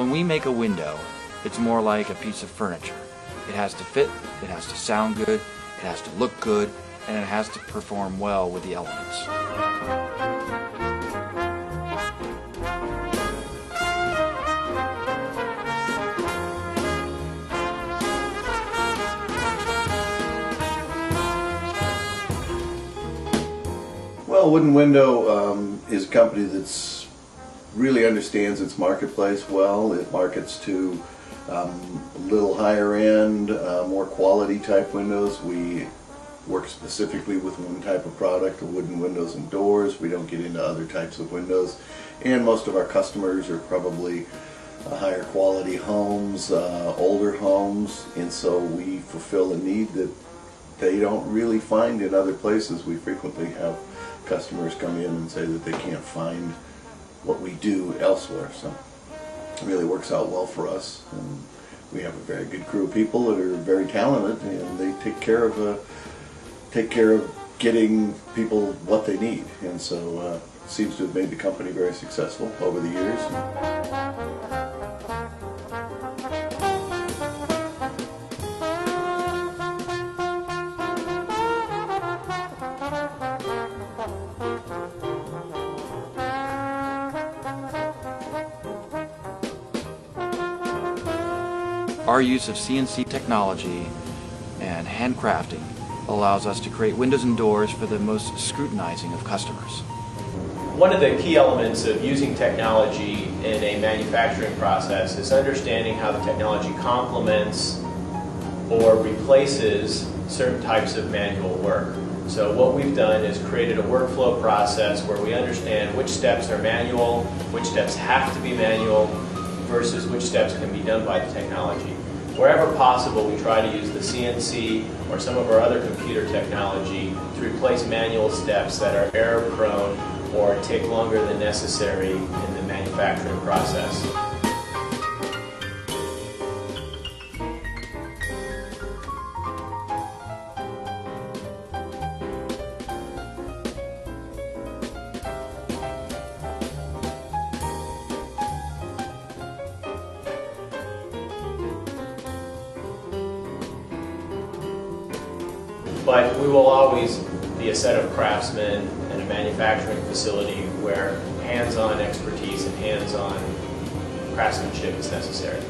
When we make a window, it's more like a piece of furniture. It has to fit, it has to sound good, it has to look good, and it has to perform well with the elements. Well, Wooden Window um, is a company that's really understands its marketplace well. It markets to um, a little higher end, uh, more quality type windows. We work specifically with one type of product, wooden windows and doors. We don't get into other types of windows. And most of our customers are probably uh, higher quality homes, uh, older homes, and so we fulfill a need that they don't really find in other places. We frequently have customers come in and say that they can't find what we do elsewhere. So it really works out well for us. And we have a very good crew of people that are very talented, and they take care of uh, take care of getting people what they need. And so uh, seems to have made the company very successful over the years. Our use of CNC technology and handcrafting allows us to create windows and doors for the most scrutinizing of customers. One of the key elements of using technology in a manufacturing process is understanding how the technology complements or replaces certain types of manual work. So what we've done is created a workflow process where we understand which steps are manual, which steps have to be manual, versus which steps can be done by the technology. Wherever possible, we try to use the CNC or some of our other computer technology to replace manual steps that are error prone or take longer than necessary in the manufacturing process. But we will always be a set of craftsmen and a manufacturing facility where hands-on expertise and hands-on craftsmanship is necessary.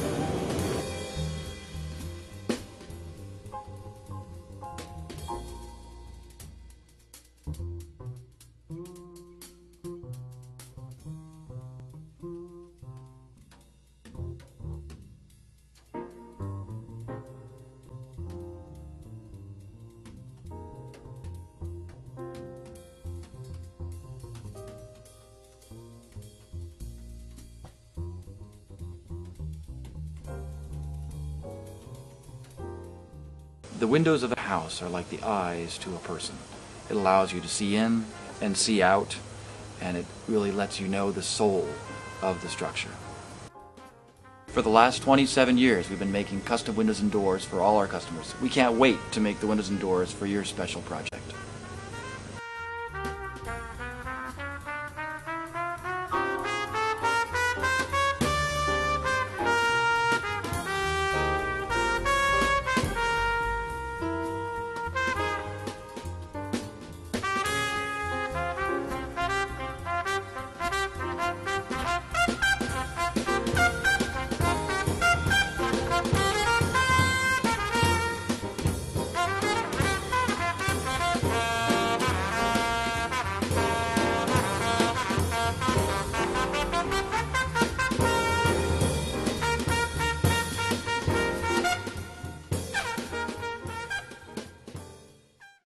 The windows of a house are like the eyes to a person. It allows you to see in and see out, and it really lets you know the soul of the structure. For the last 27 years, we've been making custom windows and doors for all our customers. We can't wait to make the windows and doors for your special project.